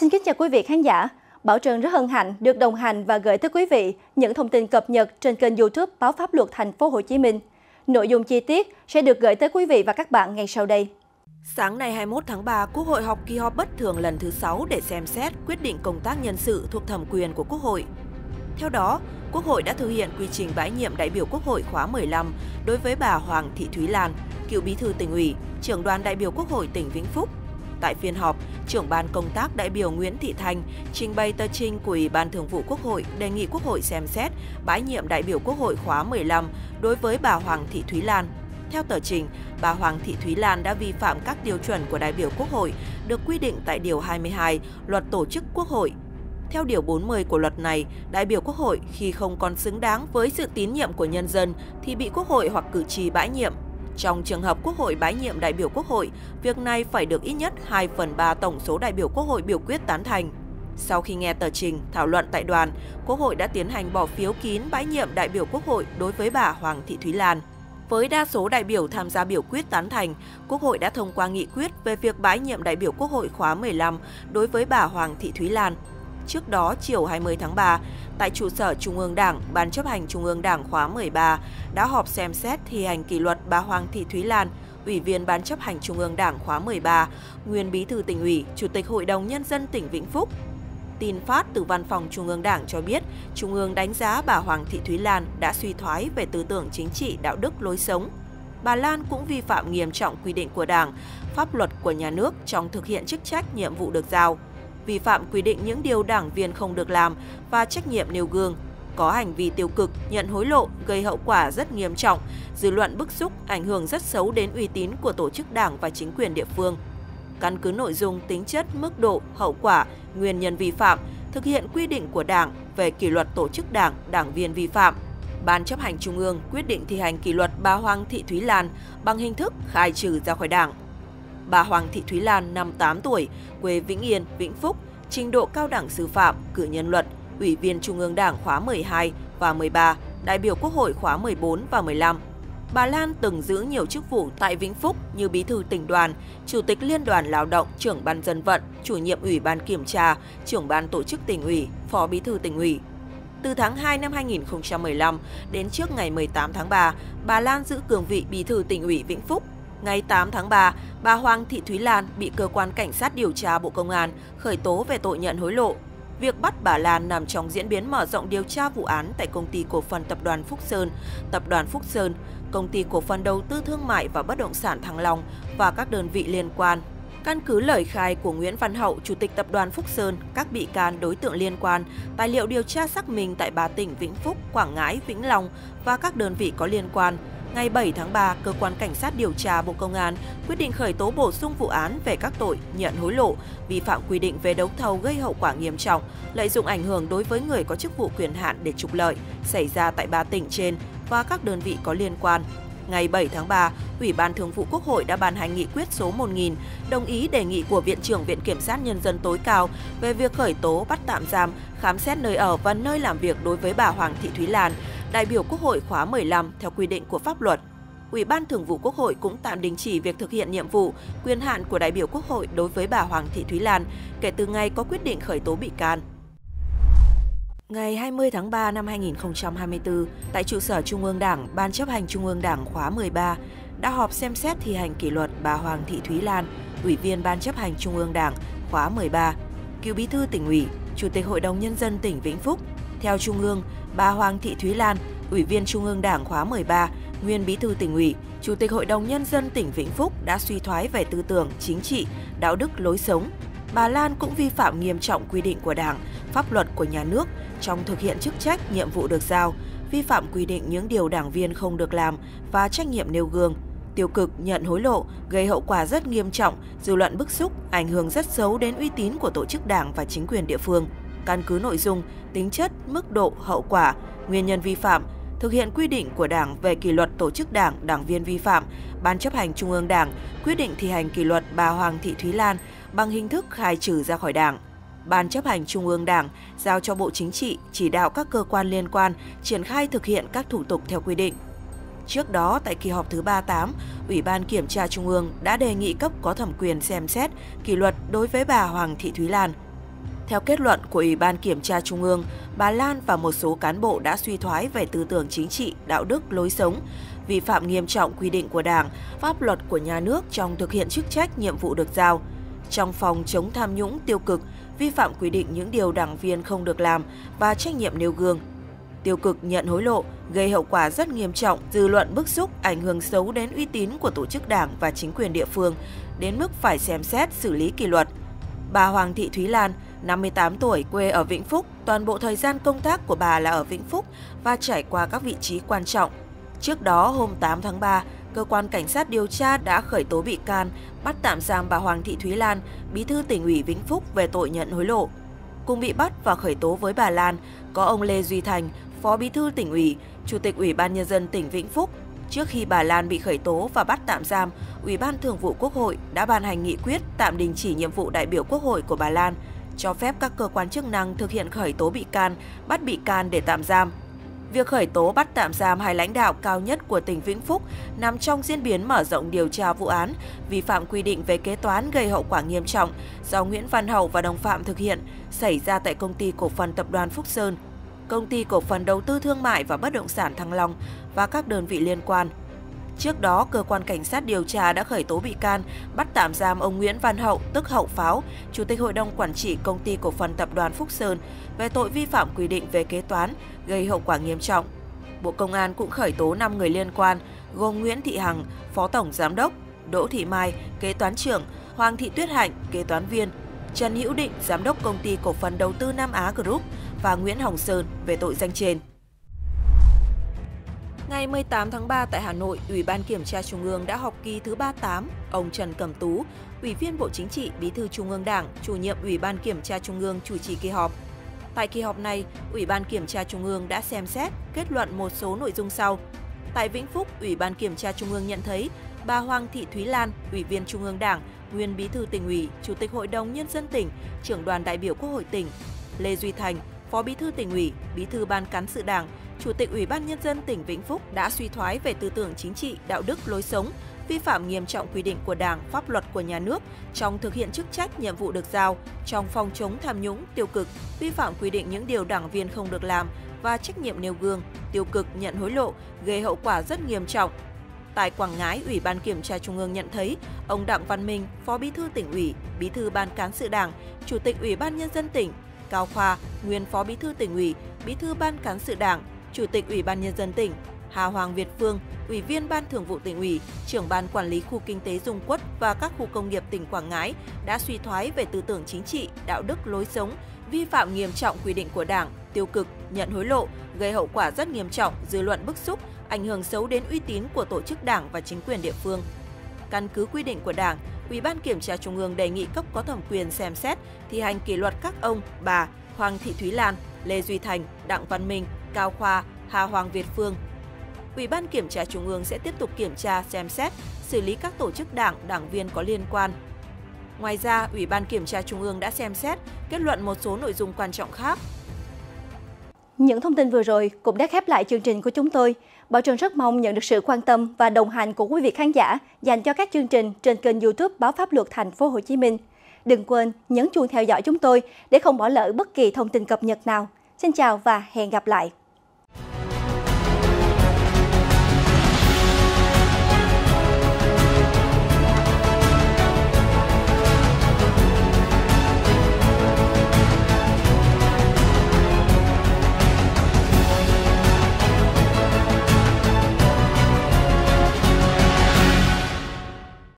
Xin kính chào quý vị khán giả. Bảo Trần rất hân hạnh được đồng hành và gửi tới quý vị những thông tin cập nhật trên kênh YouTube Báo Pháp Luật Thành phố Hồ Chí Minh. Nội dung chi tiết sẽ được gửi tới quý vị và các bạn ngay sau đây. Sáng nay 21 tháng 3, Quốc hội họp kỳ họp bất thường lần thứ 6 để xem xét quyết định công tác nhân sự thuộc thẩm quyền của Quốc hội. Theo đó, Quốc hội đã thực hiện quy trình bãi nhiệm đại biểu Quốc hội khóa 15 đối với bà Hoàng Thị Thúy Lan, cựu bí thư tỉnh ủy, trưởng đoàn đại biểu Quốc hội tỉnh Vĩnh Phúc. Tại phiên họp, trưởng ban công tác đại biểu Nguyễn Thị Thanh trình bày tờ trình của Ủy ban Thường vụ Quốc hội đề nghị Quốc hội xem xét bãi nhiệm đại biểu Quốc hội khóa 15 đối với bà Hoàng Thị Thúy Lan. Theo tờ trình, bà Hoàng Thị Thúy Lan đã vi phạm các tiêu chuẩn của đại biểu Quốc hội được quy định tại Điều 22 Luật Tổ chức Quốc hội theo Điều 40 của luật này, đại biểu Quốc hội khi không còn xứng đáng với sự tín nhiệm của nhân dân thì bị Quốc hội hoặc cử tri bãi nhiệm. Trong trường hợp Quốc hội bãi nhiệm đại biểu Quốc hội, việc này phải được ít nhất 2 phần 3 tổng số đại biểu Quốc hội biểu quyết tán thành. Sau khi nghe tờ trình, thảo luận tại đoàn, Quốc hội đã tiến hành bỏ phiếu kín bãi nhiệm đại biểu Quốc hội đối với bà Hoàng Thị Thúy Lan. Với đa số đại biểu tham gia biểu quyết tán thành, Quốc hội đã thông qua nghị quyết về việc bãi nhiệm đại biểu Quốc hội khóa 15 đối với bà Hoàng Thị Thúy Lan. Trước đó, chiều 20 tháng 3, tại trụ sở Trung ương Đảng, Ban chấp hành Trung ương Đảng khóa 13 đã họp xem xét thi hành kỷ luật bà Hoàng Thị Thúy Lan, Ủy viên Ban chấp hành Trung ương Đảng khóa 13, nguyên Bí thư tỉnh ủy, Chủ tịch Hội đồng Nhân dân tỉnh Vĩnh Phúc. Tin phát từ Văn phòng Trung ương Đảng cho biết, Trung ương đánh giá bà Hoàng Thị Thúy Lan đã suy thoái về tư tưởng chính trị, đạo đức, lối sống. Bà Lan cũng vi phạm nghiêm trọng quy định của Đảng, pháp luật của nhà nước trong thực hiện chức trách nhiệm vụ được giao vi phạm quy định những điều đảng viên không được làm và trách nhiệm nêu gương, có hành vi tiêu cực, nhận hối lộ gây hậu quả rất nghiêm trọng, dư luận bức xúc, ảnh hưởng rất xấu đến uy tín của tổ chức đảng và chính quyền địa phương. Căn cứ nội dung, tính chất, mức độ, hậu quả, nguyên nhân vi phạm, thực hiện quy định của Đảng về kỷ luật tổ chức đảng, đảng viên vi phạm. Ban chấp hành Trung ương quyết định thi hành kỷ luật bà Hoàng Thị Thúy Lan bằng hình thức khai trừ ra khỏi Đảng bà Hoàng Thị Thúy Lan, 58 tuổi, quê Vĩnh Yên, Vĩnh Phúc, trình độ cao đẳng sư phạm, cử nhân luật, Ủy viên Trung ương Đảng khóa 12 và 13, đại biểu Quốc hội khóa 14 và 15. Bà Lan từng giữ nhiều chức vụ tại Vĩnh Phúc như Bí thư tỉnh đoàn, Chủ tịch Liên đoàn Lao động, trưởng ban dân vận, chủ nhiệm Ủy ban kiểm tra, trưởng ban tổ chức tỉnh ủy, phó bí thư tỉnh ủy. Từ tháng 2 năm 2015 đến trước ngày 18 tháng 3, bà Lan giữ cường vị Bí thư tỉnh ủy Vĩnh Phúc Ngày 8 tháng 3, bà Hoàng Thị Thúy Lan bị cơ quan cảnh sát điều tra Bộ Công an khởi tố về tội nhận hối lộ. Việc bắt bà Lan nằm trong diễn biến mở rộng điều tra vụ án tại công ty cổ phần tập đoàn Phúc Sơn, tập đoàn Phúc Sơn, công ty cổ phần đầu tư thương mại và bất động sản Thăng Long và các đơn vị liên quan. Căn cứ lời khai của Nguyễn Văn Hậu, Chủ tịch Tập đoàn Phúc Sơn, các bị can đối tượng liên quan, tài liệu điều tra xác minh tại ba tỉnh Vĩnh Phúc, Quảng Ngãi, Vĩnh Long và các đơn vị có liên quan – Ngày 7 tháng 3, Cơ quan Cảnh sát điều tra Bộ Công an quyết định khởi tố bổ sung vụ án về các tội nhận hối lộ, vi phạm quy định về đấu thầu gây hậu quả nghiêm trọng, lợi dụng ảnh hưởng đối với người có chức vụ quyền hạn để trục lợi, xảy ra tại ba tỉnh trên và các đơn vị có liên quan. Ngày 7 tháng 3, Ủy ban Thường vụ Quốc hội đã ban hành nghị quyết số 1000 đồng ý đề nghị của Viện trưởng Viện Kiểm sát Nhân dân tối cao về việc khởi tố bắt tạm giam, khám xét nơi ở và nơi làm việc đối với bà Hoàng Thị Thúy Lan, đại biểu Quốc hội khóa 15 theo quy định của pháp luật. Ủy ban Thường vụ Quốc hội cũng tạm đình chỉ việc thực hiện nhiệm vụ, quyền hạn của đại biểu Quốc hội đối với bà Hoàng Thị Thúy Lan kể từ ngày có quyết định khởi tố bị can. Ngày 20 tháng 3 năm 2024, tại trụ sở Trung ương Đảng, Ban chấp hành Trung ương Đảng khóa 13 đã họp xem xét thi hành kỷ luật bà Hoàng Thị Thúy Lan, Ủy viên Ban chấp hành Trung ương Đảng khóa 13, cựu bí thư tỉnh ủy, Chủ tịch Hội đồng Nhân dân tỉnh Vĩnh Phúc. Theo Trung ương, bà Hoàng Thị Thúy Lan, Ủy viên Trung ương Đảng khóa 13, nguyên bí thư tỉnh ủy, Chủ tịch Hội đồng Nhân dân tỉnh Vĩnh Phúc đã suy thoái về tư tưởng, chính trị, đạo đức, lối sống. Bà Lan cũng vi phạm nghiêm trọng quy định của Đảng, pháp luật của nhà nước trong thực hiện chức trách, nhiệm vụ được giao, vi phạm quy định những điều đảng viên không được làm và trách nhiệm nêu gương, tiêu cực, nhận hối lộ, gây hậu quả rất nghiêm trọng, dư luận bức xúc, ảnh hưởng rất xấu đến uy tín của tổ chức đảng và chính quyền địa phương. Căn cứ nội dung, tính chất, mức độ, hậu quả, nguyên nhân vi phạm, thực hiện quy định của Đảng về kỷ luật tổ chức Đảng, đảng viên vi phạm, Ban chấp hành Trung ương Đảng quyết định thi hành kỷ luật bà Hoàng Thị Thúy Lan bằng hình thức khai trừ ra khỏi Đảng. Ban chấp hành Trung ương Đảng giao cho Bộ Chính trị chỉ đạo các cơ quan liên quan triển khai thực hiện các thủ tục theo quy định. Trước đó, tại kỳ họp thứ 38, Ủy ban Kiểm tra Trung ương đã đề nghị cấp có thẩm quyền xem xét kỷ luật đối với bà Hoàng Thị Thúy Lan. Theo kết luận của Ủy ban Kiểm tra Trung ương, bà Lan và một số cán bộ đã suy thoái về tư tưởng chính trị, đạo đức, lối sống, vi phạm nghiêm trọng quy định của Đảng, pháp luật của nhà nước trong thực hiện chức trách nhiệm vụ được giao. Trong phòng chống tham nhũng tiêu cực, vi phạm quy định những điều đảng viên không được làm và trách nhiệm nêu gương. Tiêu cực nhận hối lộ gây hậu quả rất nghiêm trọng, dư luận bức xúc, ảnh hưởng xấu đến uy tín của tổ chức đảng và chính quyền địa phương, đến mức phải xem xét xử lý kỷ luật. Bà Hoàng Thị Thúy Lan, 58 tuổi, quê ở Vĩnh Phúc, toàn bộ thời gian công tác của bà là ở Vĩnh Phúc và trải qua các vị trí quan trọng. Trước đó, hôm 8 tháng 3, cơ quan cảnh sát điều tra đã khởi tố bị can, bắt tạm giam bà Hoàng Thị Thúy Lan, bí thư tỉnh ủy Vĩnh Phúc về tội nhận hối lộ. Cùng bị bắt và khởi tố với bà Lan có ông Lê Duy Thành, phó bí thư tỉnh ủy, chủ tịch Ủy ban nhân dân tỉnh Vĩnh Phúc. Trước khi bà Lan bị khởi tố và bắt tạm giam, Ủy ban Thường vụ Quốc hội đã ban hành nghị quyết tạm đình chỉ nhiệm vụ đại biểu Quốc hội của bà Lan, cho phép các cơ quan chức năng thực hiện khởi tố bị can, bắt bị can để tạm giam, Việc khởi tố bắt tạm giam hai lãnh đạo cao nhất của tỉnh Vĩnh Phúc nằm trong diễn biến mở rộng điều tra vụ án vi phạm quy định về kế toán gây hậu quả nghiêm trọng do Nguyễn Văn Hậu và đồng phạm thực hiện xảy ra tại công ty cổ phần tập đoàn Phúc Sơn, công ty cổ phần đầu tư thương mại và bất động sản Thăng Long và các đơn vị liên quan. Trước đó, cơ quan cảnh sát điều tra đã khởi tố bị can, bắt tạm giam ông Nguyễn Văn Hậu, tức Hậu Pháo, Chủ tịch Hội đồng Quản trị Công ty Cổ phần Tập đoàn Phúc Sơn về tội vi phạm quy định về kế toán, gây hậu quả nghiêm trọng. Bộ Công an cũng khởi tố 5 người liên quan, gồm Nguyễn Thị Hằng, Phó Tổng Giám đốc, Đỗ Thị Mai, Kế toán trưởng, Hoàng Thị Tuyết Hạnh, Kế toán viên, Trần Hữu Định, Giám đốc Công ty Cổ phần Đầu tư Nam Á Group và Nguyễn Hồng Sơn về tội danh trên. Ngày 18 tháng 3 tại Hà Nội, Ủy ban Kiểm tra Trung ương đã họp kỳ thứ 38. Ông Trần Cẩm Tú, Ủy viên Bộ Chính trị, Bí thư Trung ương Đảng, chủ nhiệm Ủy ban Kiểm tra Trung ương chủ trì kỳ họp. Tại kỳ họp này, Ủy ban Kiểm tra Trung ương đã xem xét, kết luận một số nội dung sau. Tại Vĩnh Phúc, Ủy ban Kiểm tra Trung ương nhận thấy bà Hoàng Thị Thúy Lan, Ủy viên Trung ương Đảng, nguyên Bí thư tỉnh ủy, Chủ tịch Hội đồng Nhân dân tỉnh, trưởng đoàn đại biểu Quốc hội tỉnh, Lê Duy Thành, Phó Bí thư tỉnh ủy, Bí thư Ban cán sự Đảng, Chủ tịch Ủy ban Nhân dân tỉnh Vĩnh Phúc đã suy thoái về tư tưởng chính trị, đạo đức, lối sống, vi phạm nghiêm trọng quy định của Đảng, pháp luật của nhà nước trong thực hiện chức trách nhiệm vụ được giao, trong phòng chống tham nhũng, tiêu cực, vi phạm quy định những điều đảng viên không được làm và trách nhiệm nêu gương, tiêu cực nhận hối lộ gây hậu quả rất nghiêm trọng. Tại Quảng Ngãi, Ủy ban Kiểm tra Trung ương nhận thấy ông Đặng Văn Minh, Phó Bí thư tỉnh ủy, Bí thư Ban cán sự Đảng, Chủ tịch Ủy ban Nhân dân tỉnh, Cao Khoa, nguyên Phó Bí thư tỉnh ủy, Bí thư Ban cán sự Đảng, Chủ tịch Ủy ban Nhân dân tỉnh, Hà Hoàng Việt Phương, Ủy viên Ban Thường vụ tỉnh ủy, trưởng Ban Quản lý khu kinh tế Dung Quất và các khu công nghiệp tỉnh Quảng Ngãi đã suy thoái về tư tưởng chính trị, đạo đức lối sống, vi phạm nghiêm trọng quy định của Đảng, tiêu cực, nhận hối lộ, gây hậu quả rất nghiêm trọng, dư luận bức xúc, ảnh hưởng xấu đến uy tín của tổ chức Đảng và chính quyền địa phương. Căn cứ quy định của Đảng, Ủy ban Kiểm tra Trung ương đề nghị cấp có thẩm quyền xem xét thi hành kỷ luật các ông, bà Hoàng Thị Thúy Lan, Lê Duy Thành, Đặng Văn Minh, Cao Khoa, Hà Hoàng Việt Phương. Ủy ban Kiểm tra Trung ương sẽ tiếp tục kiểm tra, xem xét, xử lý các tổ chức đảng, đảng viên có liên quan. Ngoài ra, Ủy ban Kiểm tra Trung ương đã xem xét, kết luận một số nội dung quan trọng khác. Những thông tin vừa rồi cũng đã khép lại chương trình của chúng tôi. Bảo Trần rất mong nhận được sự quan tâm và đồng hành của quý vị khán giả dành cho các chương trình trên kênh YouTube Báo Pháp Luật Thành phố Hồ Chí Minh. Đừng quên nhấn chuông theo dõi chúng tôi để không bỏ lỡ bất kỳ thông tin cập nhật nào. Xin chào và hẹn gặp lại.